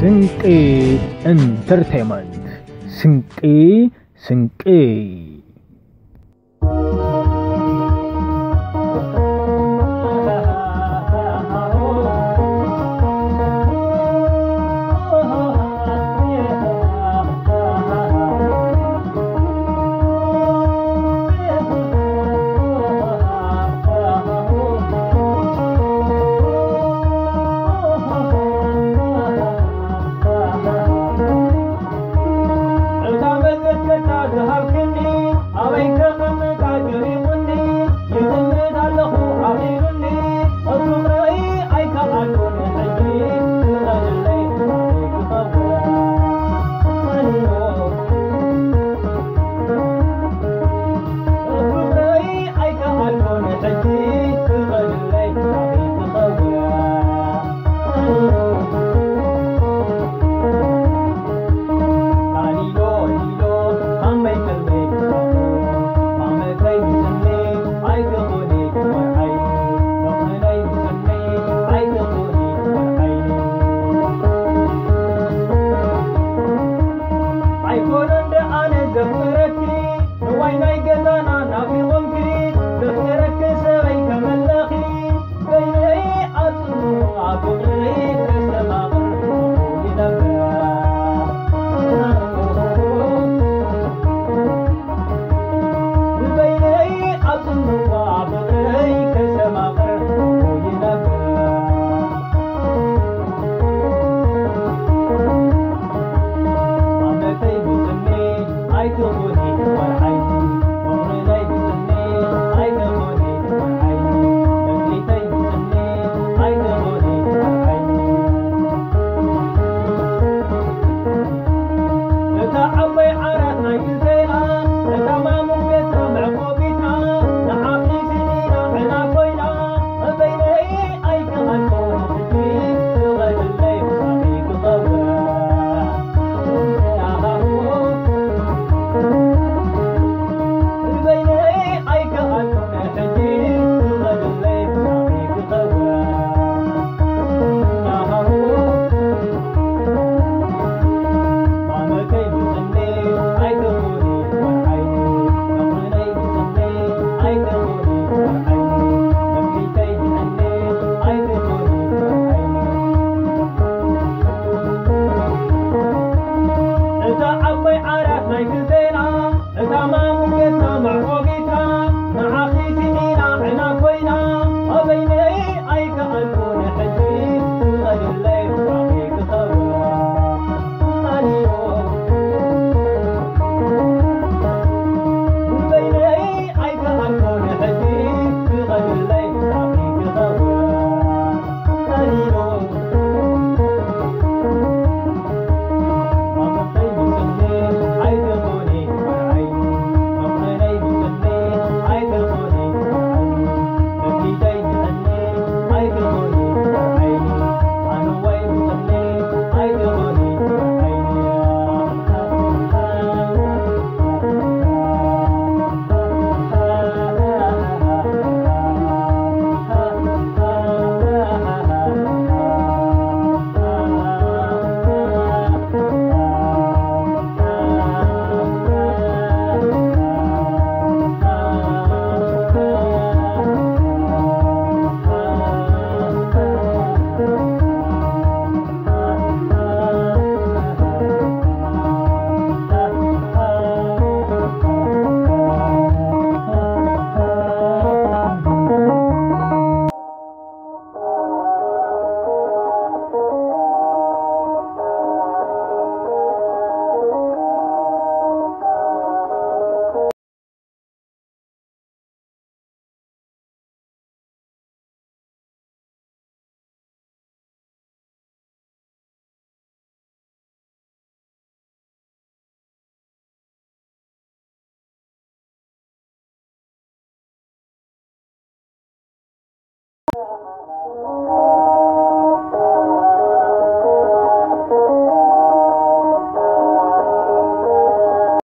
ስንቄ ኢንተርቴይመንት ስንቄ ስንቄ